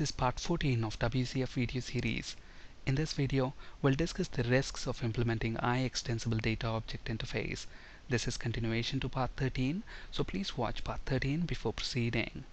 This is part 14 of WCF video series. In this video, we'll discuss the risks of implementing iExtensible Data Object Interface. This is continuation to part 13, so please watch part 13 before proceeding.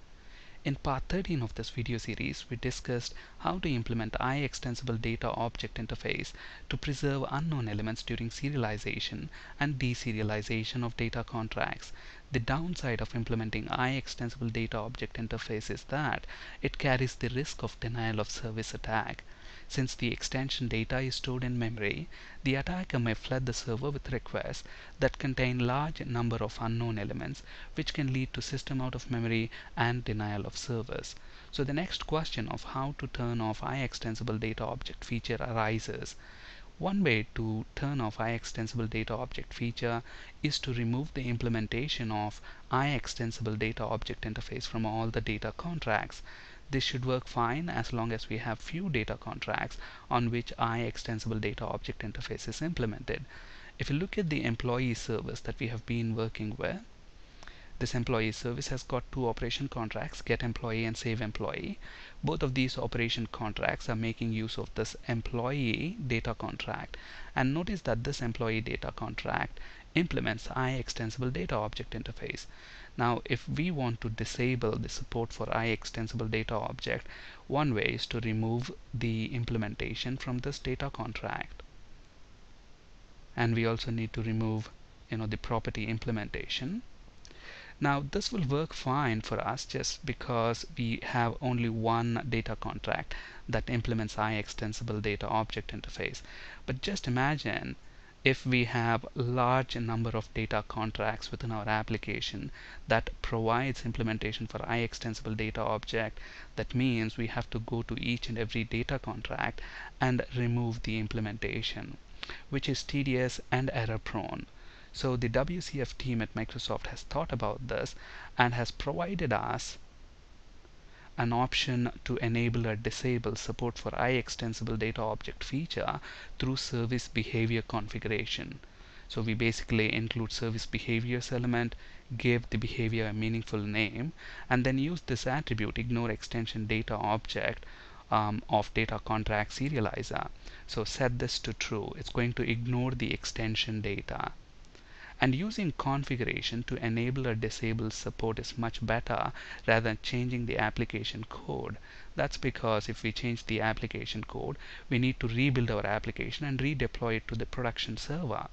In part 13 of this video series, we discussed how to implement iExtensible Data Object Interface to preserve unknown elements during serialization and deserialization of data contracts. The downside of implementing iExtensible Data Object Interface is that it carries the risk of denial of service attack. Since the extension data is stored in memory, the attacker may flood the server with requests that contain large number of unknown elements, which can lead to system out of memory and denial of service. So the next question of how to turn off iExtensible Data Object feature arises. One way to turn off iExtensible Data Object feature is to remove the implementation of iExtensible Data Object Interface from all the data contracts. This should work fine as long as we have few data contracts on which iExtensible Data Object Interface is implemented. If you look at the employee service that we have been working with, this employee service has got two operation contracts, get employee and save employee. Both of these operation contracts are making use of this employee data contract. And notice that this employee data contract implements iExtensible Data Object Interface. Now, if we want to disable the support for iExtensible Data Object, one way is to remove the implementation from this data contract. And we also need to remove, you know, the property implementation. Now this will work fine for us just because we have only one data contract that implements iExtensible Data Object Interface. But just imagine if we have large number of data contracts within our application that provides implementation for iExtensible data object that means we have to go to each and every data contract and remove the implementation which is tedious and error prone so the WCF team at Microsoft has thought about this and has provided us an option to enable or disable support for iExtensible data object feature through service behavior configuration. So we basically include service behaviors element, give the behavior a meaningful name, and then use this attribute ignore extension data object um, of data contract serializer. So set this to true. It's going to ignore the extension data and using configuration to enable or disable support is much better rather than changing the application code. That's because if we change the application code we need to rebuild our application and redeploy it to the production server.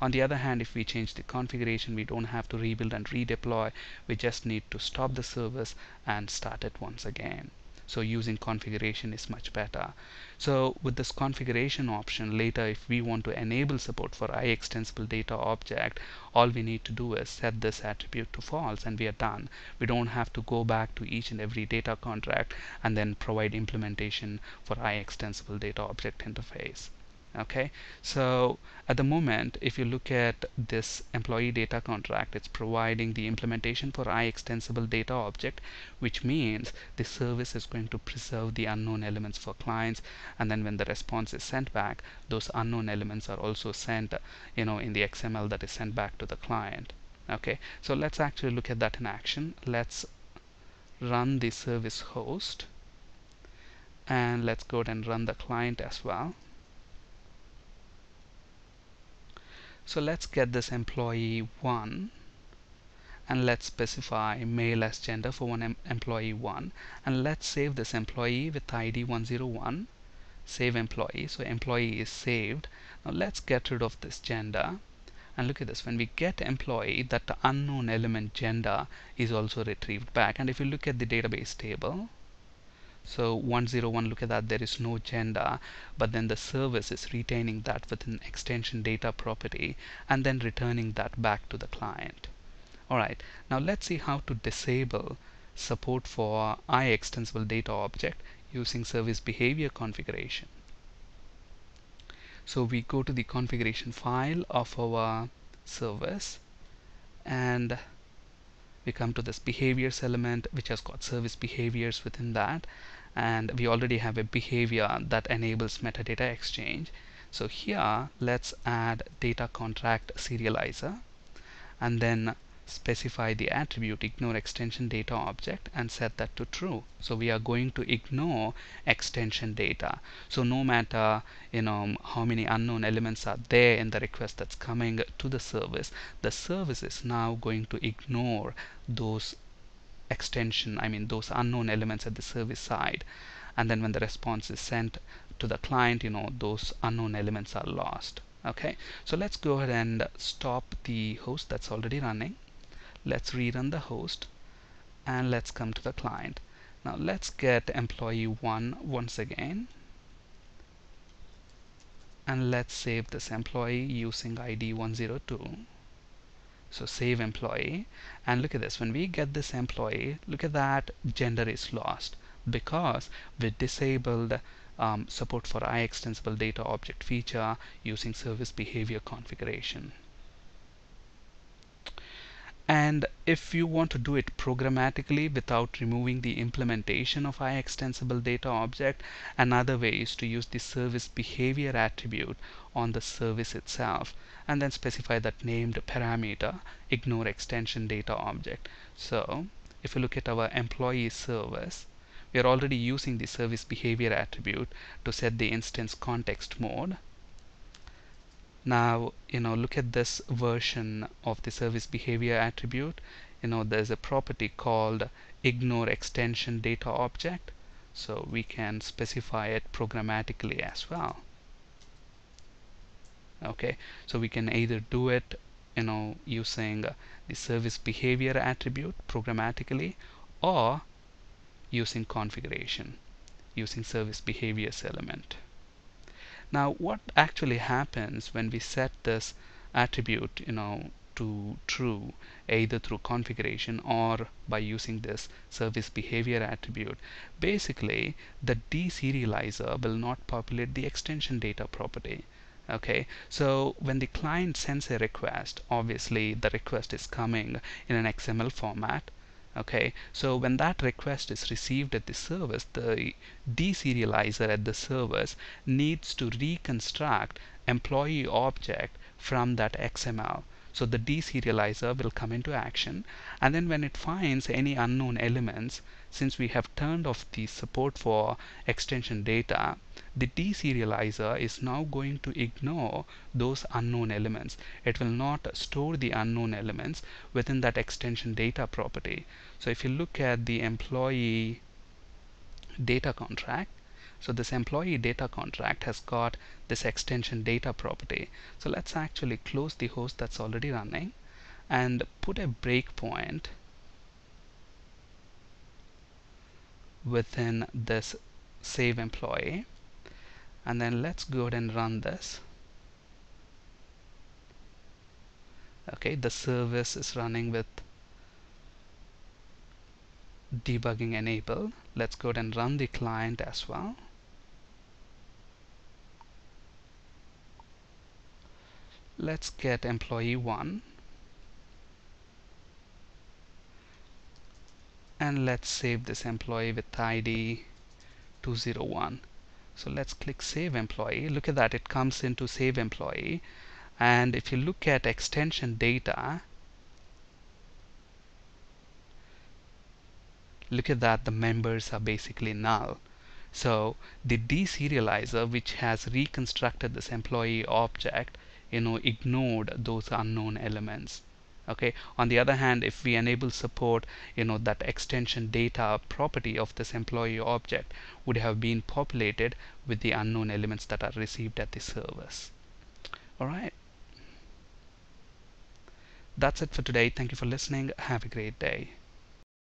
On the other hand if we change the configuration we don't have to rebuild and redeploy. We just need to stop the service and start it once again so using configuration is much better. So with this configuration option later if we want to enable support for iExtensible data object all we need to do is set this attribute to false and we are done. We don't have to go back to each and every data contract and then provide implementation for iExtensible data object interface okay? So at the moment if you look at this employee data contract it's providing the implementation for iExtensible data object which means the service is going to preserve the unknown elements for clients and then when the response is sent back those unknown elements are also sent you know in the XML that is sent back to the client okay? So let's actually look at that in action. Let's run the service host and let's go ahead and run the client as well So let's get this employee 1 and let's specify male as gender for one em employee 1 and let's save this employee with ID 101 save employee. So employee is saved. Now let's get rid of this gender. And look at this. When we get employee that unknown element gender is also retrieved back. And if you look at the database table so 101 look at that. There is no gender but then the service is retaining that with an extension data property and then returning that back to the client. Alright now let's see how to disable support for iExtensible data object using service behavior configuration. So we go to the configuration file of our service and we come to this behaviors element which has got service behaviors within that and we already have a behavior that enables metadata exchange. So here let's add data contract serializer and then specify the attribute ignore extension data object and set that to true. So we are going to ignore extension data. So no matter you know how many unknown elements are there in the request that's coming to the service the service is now going to ignore those extension I mean those unknown elements at the service side. And then when the response is sent to the client you know those unknown elements are lost. Okay? So let's go ahead and stop the host that's already running. Let's rerun the host and let's come to the client. Now let's get employee 1 once again. And let's save this employee using ID 102 so save employee. And look at this. When we get this employee look at that gender is lost because we disabled um, support for iExtensible data object feature using service behavior configuration and if you want to do it programmatically without removing the implementation of iExtensible data object, another way is to use the service behavior attribute on the service itself and then specify that named parameter ignore extension data object. So if you look at our employee service, we are already using the service behavior attribute to set the instance context mode now you know look at this version of the service behavior attribute. You know there's a property called ignore extension data object. So we can specify it programmatically as well. Okay so we can either do it you know using the service behavior attribute programmatically or using configuration using service behaviors element now what actually happens when we set this attribute you know to true either through configuration or by using this service behavior attribute? Basically the deserializer will not populate the extension data property okay? So when the client sends a request obviously the request is coming in an XML format okay so when that request is received at the service the deserializer at the service needs to reconstruct employee object from that XML so the deserializer will come into action and then when it finds any unknown elements since we have turned off the support for extension data the deserializer is now going to ignore those unknown elements. It will not store the unknown elements within that extension data property. So if you look at the employee data contract so this employee data contract has got this extension data property. So let's actually close the host that's already running and put a breakpoint within this save employee. And then let's go ahead and run this. Okay the service is running with debugging enabled let's go ahead and run the client as well. Let's get employee 1 and let's save this employee with ID 201 so let's click save employee. Look at that it comes into save employee. And if you look at extension data look at that the members are basically null. So the deserializer which has reconstructed this employee object you know ignored those unknown elements okay. On the other hand if we enable support you know that extension data property of this employee object would have been populated with the unknown elements that are received at the service. Alright. That's it for today. Thank you for listening. Have a great day